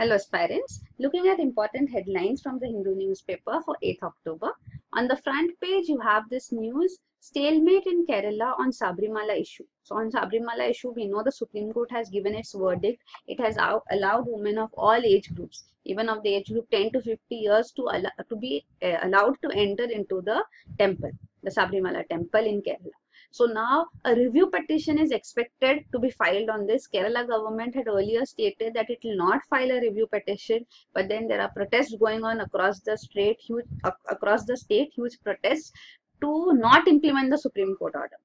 Hello aspirants, looking at important headlines from the Hindu newspaper for 8th October. On the front page you have this news, stalemate in Kerala on Sabarimala issue. So on Sabarimala issue we know the Supreme Court has given its verdict. It has allowed women of all age groups, even of the age group 10 to 50 years to, allow, to be uh, allowed to enter into the temple, the Sabarimala temple in Kerala. So now a review petition is expected to be filed on this. Kerala government had earlier stated that it will not file a review petition, but then there are protests going on across the state, huge across the state, huge protests to not implement the Supreme Court order.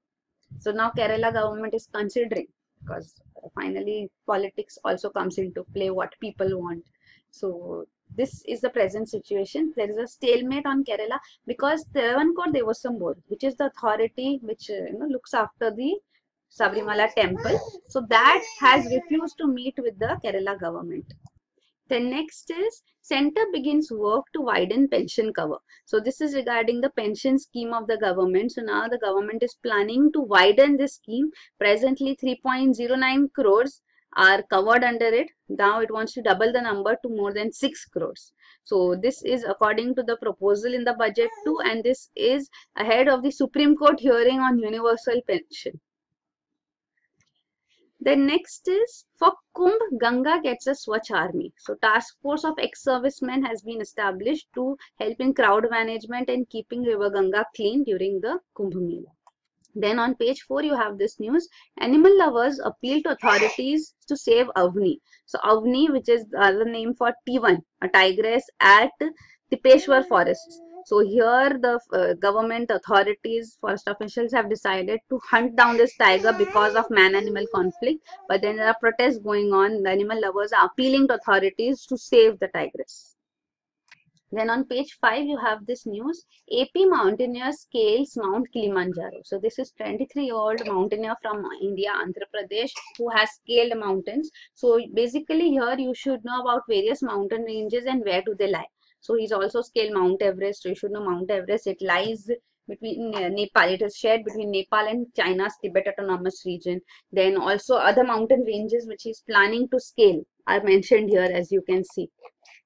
So now Kerala government is considering because finally politics also comes into play what people want. So this is the present situation. There is a stalemate on Kerala because Travancore Devaswam Board, which is the authority which uh, you know looks after the Sabarimala temple, so that has refused to meet with the Kerala government. The next is center begins work to widen pension cover. So this is regarding the pension scheme of the government. So now the government is planning to widen this scheme. Presently 3.09 crores are covered under it. Now it wants to double the number to more than 6 crores. So this is according to the proposal in the budget too and this is ahead of the Supreme Court hearing on universal pension. Then next is for Kumbh, Ganga gets a Swachh Army. So task force of ex-servicemen has been established to help in crowd management and keeping River Ganga clean during the Kumbh Mela. Then on page 4 you have this news. Animal lovers appeal to authorities to save Avni. So Avni which is the other name for T1, a tigress at the Tipeshwar forests. So here the uh, government authorities, forest officials have decided to hunt down this tiger because of man-animal conflict. But then there are protests going on. The animal lovers are appealing to authorities to save the tigress. Then on page 5, you have this news. AP mountaineer scales Mount Kilimanjaro. So this is 23-year-old mountaineer from India, Andhra Pradesh, who has scaled mountains. So basically here you should know about various mountain ranges and where do they lie. So he's also scaled Mount Everest. So you should know Mount Everest. It lies between uh, Nepal. It is shared between Nepal and China's Tibet Autonomous Region. Then also other mountain ranges which he's planning to scale are mentioned here as you can see.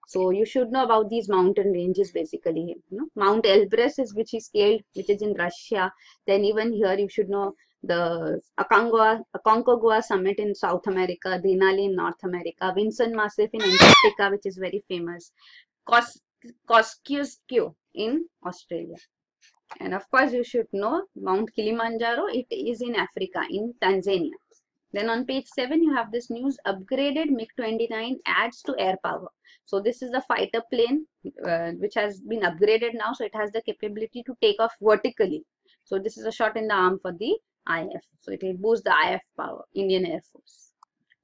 So you should know about these mountain ranges basically. You know, Mount Elbrus is which is scaled, which is in Russia. Then even here you should know the Aconcagua, summit in South America, Denali in North America, Vinson Massif in Antarctica, which is very famous, Kos Kosciuszko in Australia. And of course, you should know Mount Kilimanjaro, it is in Africa, in Tanzania. Then on page 7, you have this news, upgraded MiG-29 adds to air power. So this is a fighter plane uh, which has been upgraded now. So it has the capability to take off vertically. So this is a shot in the arm for the IAF. So it will boost the IAF power, Indian Air Force.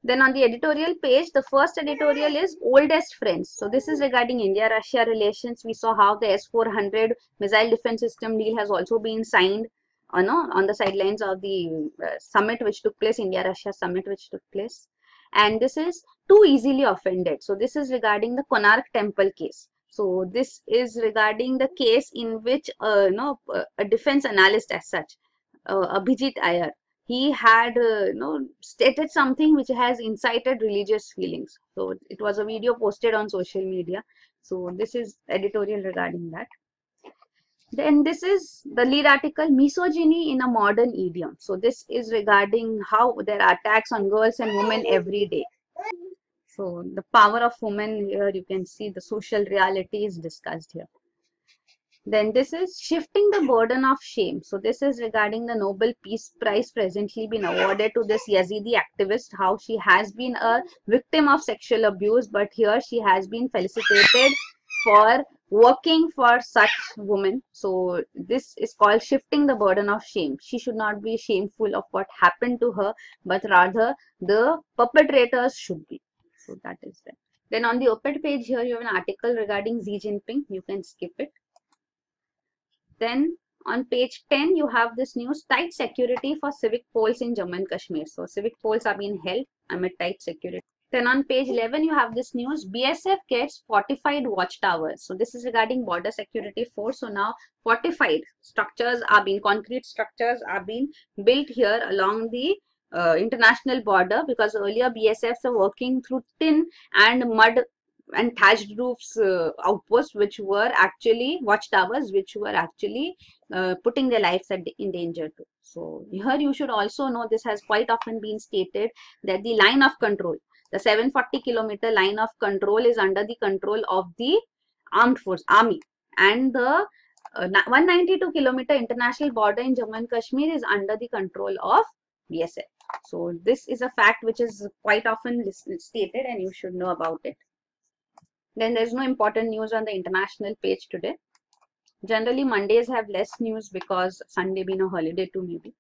Then on the editorial page, the first editorial is oldest friends. So this is regarding India-Russia relations. We saw how the S-400 missile defense system deal has also been signed on the sidelines of the uh, summit which took place, India-Russia summit which took place and this is too easily offended. So this is regarding the Konark temple case. So this is regarding the case in which uh, no, uh, a defense analyst as such, uh, Abhijit Iyer, he had uh, you know, stated something which has incited religious feelings. So it was a video posted on social media. So this is editorial regarding that. Then this is the lead article, misogyny in a modern idiom. So this is regarding how there are attacks on girls and women every day. So the power of women here, you can see the social reality is discussed here. Then this is shifting the burden of shame. So this is regarding the Nobel Peace Prize presently been awarded to this Yazidi activist, how she has been a victim of sexual abuse, but here she has been felicitated for working for such women. So this is called shifting the burden of shame. She should not be shameful of what happened to her, but rather the perpetrators should be. So that is that. Then on the op-ed page here, you have an article regarding Xi Jinping. You can skip it. Then on page 10, you have this news, tight security for civic polls in Jammu and Kashmir. So civic polls are being held amid tight security. Then on page 11, you have this news, BSF gets fortified watchtowers. So this is regarding border security force. So now fortified structures are being, concrete structures are being built here along the uh, international border because earlier BSFs are working through tin and mud and thatched roofs uh, outposts which were actually watchtowers which were actually uh, putting their lives at, in danger too. So here you should also know this has quite often been stated that the line of control, the 740 kilometer line of control is under the control of the armed force, army and the uh, 192 kilometer international border in Jammu and Kashmir is under the control of BSF. So this is a fact which is quite often stated and you should know about it. Then there's no important news on the international page today. Generally Mondays have less news because Sunday being a holiday too maybe.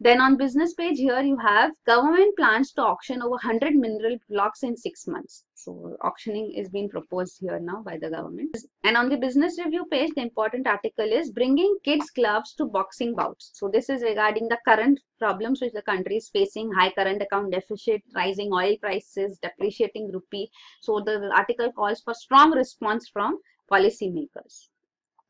Then on business page here you have government plans to auction over 100 mineral blocks in six months. So auctioning is being proposed here now by the government. And on the business review page, the important article is bringing kids gloves to boxing bouts. So this is regarding the current problems which the country is facing, high current account deficit, rising oil prices, depreciating rupee. So the article calls for strong response from policymakers.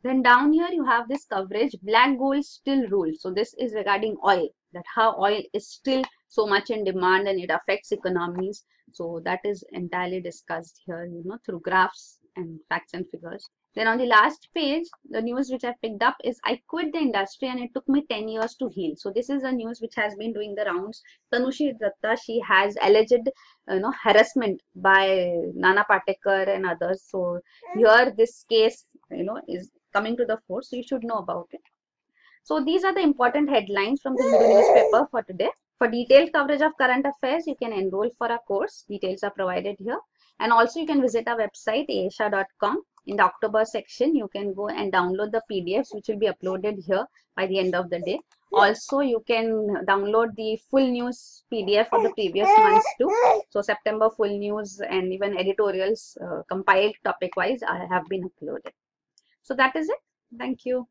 Then down here you have this coverage, black gold still rules. So this is regarding oil, that how oil is still so much in demand and it affects economies. So that is entirely discussed here, you know, through graphs and facts and figures. Then on the last page, the news which I picked up is I quit the industry and it took me 10 years to heal. So this is a news which has been doing the rounds. Tanushree Dutta, she has alleged you know, harassment by Nana Patekar and others. So here this case, you know, is coming to the fore. So you should know about it. So these are the important headlines from the Hindu newspaper for today. For detailed coverage of current affairs, you can enroll for a course. Details are provided here. And also you can visit our website aashah.com. In the October section, you can go and download the PDFs which will be uploaded here by the end of the day. Also, you can download the full news PDF of the previous months too. So September full news and even editorials uh, compiled topic wise have been uploaded. So that is it. Thank you.